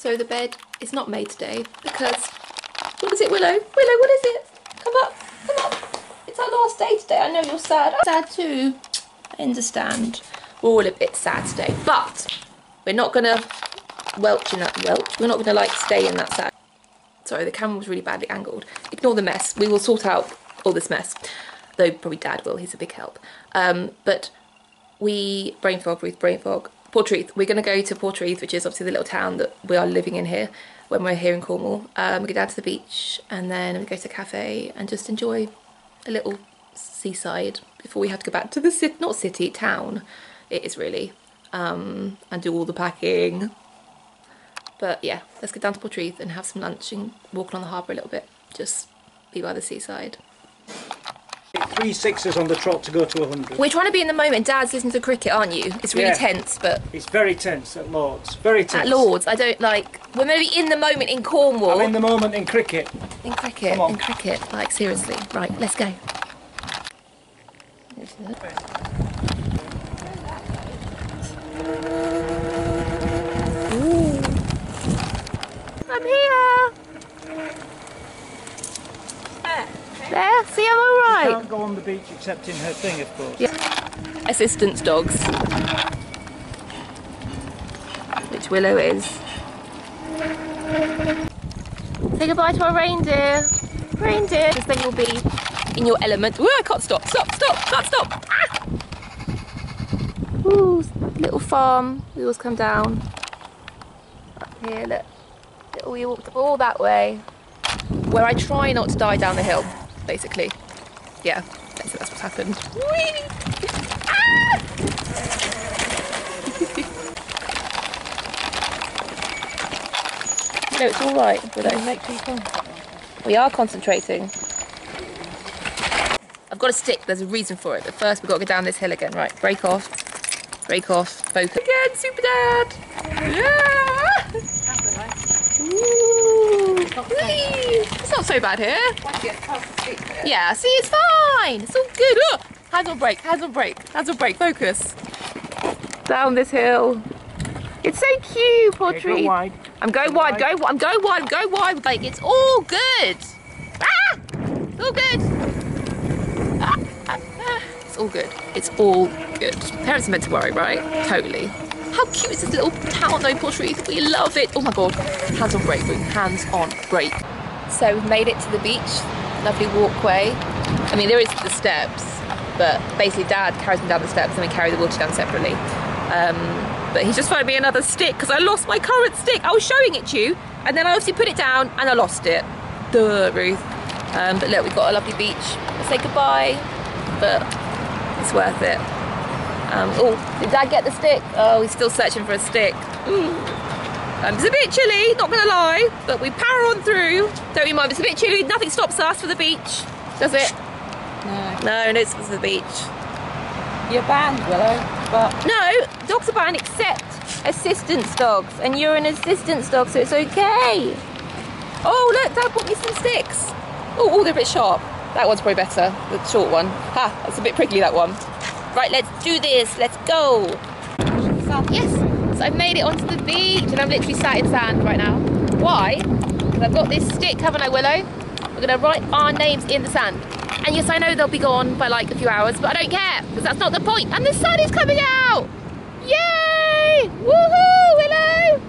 So the bed is not made today because, what is it Willow? Willow, what is it? Come up, come up. It's our last day today. I know you're sad. I'm sad too. I understand. We're all a bit sad today, but we're not gonna welch in that welch. We're not gonna like stay in that sad. Sorry, the camera was really badly angled. Ignore the mess. We will sort out all this mess. Though probably Dad will. He's a big help. Um, but we brain fog, Ruth, brain fog. Portreath. We're going to go to Portreath, which is obviously the little town that we are living in here when we're here in Cornwall. Um, we go down to the beach and then we go to a cafe and just enjoy a little seaside before we have to go back to the city, not city, town. It is really. Um, and do all the packing. But yeah, let's get down to Portreath and have some lunch and walk along the harbour a little bit. Just be by the seaside. Three sixes on the trot to go to 100. We're trying to be in the moment. Dad's listening to cricket, aren't you? It's really Yeah. tense, but It's very tense at Lords. Very tense. at Lords, I don't like. We're maybe in the moment in Cornwall. I'm in the moment in cricket. In cricket, Come on. in cricket, like seriously. Right, let's go. Ooh. I'm here. There, see, I'm alright. Can't go on the beach except in her thing, of course. Yeah. Assistance dogs. Which Willow is. Say goodbye to our reindeer. Reindeer. Because then you'll be in your element. Ooh, I can't stop. Stop, stop, can't stop. Ah! Ooh, little farm. We always come down. Up here, look. We walked all that way. Where I try not to die down the hill, basically. Yeah, that's, that's what's happened. Whee! Ah! No, it's all right. We don't make people. We are concentrating. I've got a stick. There's a reason for it. But first, we've got to go down this hill again. Right, break off. Break off. Focus. Again, super dad. Yeah. Ooh. Whee! It's not so bad here. Yeah, see, it's fine. It's all good. Look. Hands on brake. Hands on brake. Hands on brake. Focus. Down this hill. It's so cute, poor Okay, tree. go wide. I'm going wide, go I'm going wide, I'm going wide. Like it's all good. Ah! It's all good. Ah, ah, ah. It's all good. It's all good. Parents are meant to worry, right? Totally. How cute is this little town though, Portreath? We love it. Oh my god. Hands on brake, Hands on brake. So we've made it to the beach. Lovely walkway. I mean, there is the steps, but basically Dad carries me down the steps and we carry the water down separately. Um, but he just found me another stick because I lost my current stick. I was showing it to you, and then I obviously put it down and I lost it. Duh, Ruth. Um, but look, we've got a lovely beach. Let's say goodbye, but it's worth it. Um, oh, did Dad get the stick? Oh, he's still searching for a stick. Ooh. Um, it's a bit chilly, not gonna lie, but we power on through. Don't you mind, it's a bit chilly, nothing stops us for the beach, does it? No. No, no, it's for the beach. You're banned, Willow, but No, dogs are banned except assistance dogs, and you're an assistance dog, so it's okay. Oh, look, Dad bought me some sticks. Oh, oh, they're a bit sharp. That one's probably better, the short one. Ha, that's a bit prickly, that one. Right, let's do this, let's go. Yes, I've made it onto the beach, and I'm literally sat in sand right now. Why? Because I've got this stick, haven't I, Willow? We're gonna write our names in the sand. And yes, I know they'll be gone by like a few hours, but I don't care, because that's not the point. And the sun is coming out! Yay! Woohoo, Willow!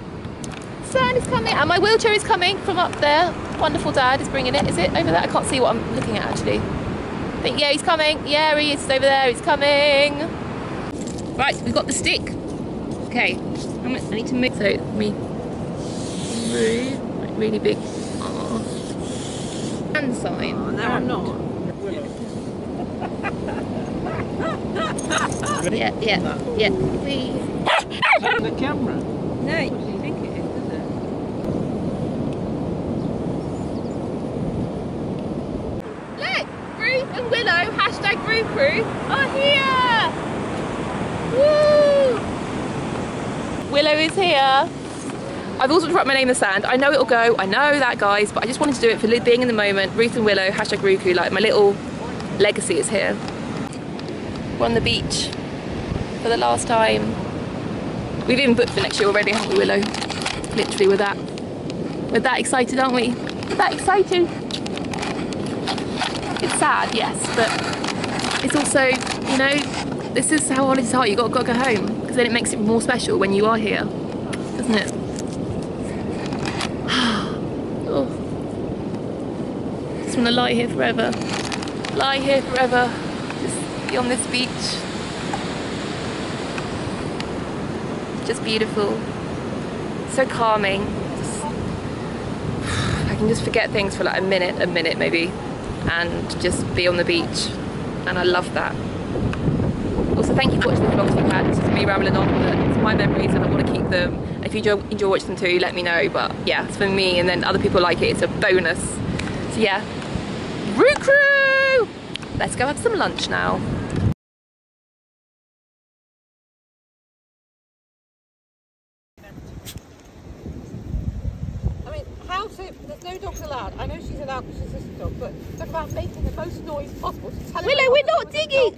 Sun is coming, and my wheelchair is coming from up there. Wonderful dad is bringing it. Is it over there? I can't see what I'm looking at actually. I think, yeah, he's coming. Yeah, he is over there. He's coming. Right, we've got the stick. Okay, I'm gonna- I need to move. So me, move, like really big. Aw. Hand sign. Oh, no, I'm not. Yeah, yeah, yeah. We. The camera. No, you think it is, does it? Look, Ruth and Willow, hashtag Ruth Crew, are here. Willow is here. I've also written my name in the sand. I know it'll go, I know that guys, but I just wanted to do it for being in the moment. Ruth and Willow, hashtag Ruku, like my little legacy is here. We're on the beach for the last time. We've even booked for next year already, haven't we, Willow? Literally, we're that, we're that excited, aren't we? We're that excited. It's sad, yes, but it's also, you know, this is how holidays are. You got, got to go home because then it makes it more special when you are here, doesn't it? oh. Just want to lie here forever. Lie here forever. Just be on this beach. Just beautiful. So calming. Just, I can just forget things for like a minute, a minute maybe, and just be on the beach. And I love that. Also, thank you for watching the vlogs we've had. It's just me rambling on, but it's my memories and I want to keep them. If you enjoy, enjoy watching them too, let me know. But yeah, it's for me, and then other people like it, it's a bonus. So yeah, Roo Crew! Let's go have some lunch now. I mean, how to, there's no dogs allowed. I know she's allowed because she's a dog, but talk about making the most noise possible. Willow, we're not digging.